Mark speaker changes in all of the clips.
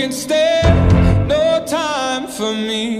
Speaker 1: can stay. No time for me.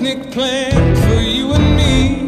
Speaker 1: picnic planned for you and me.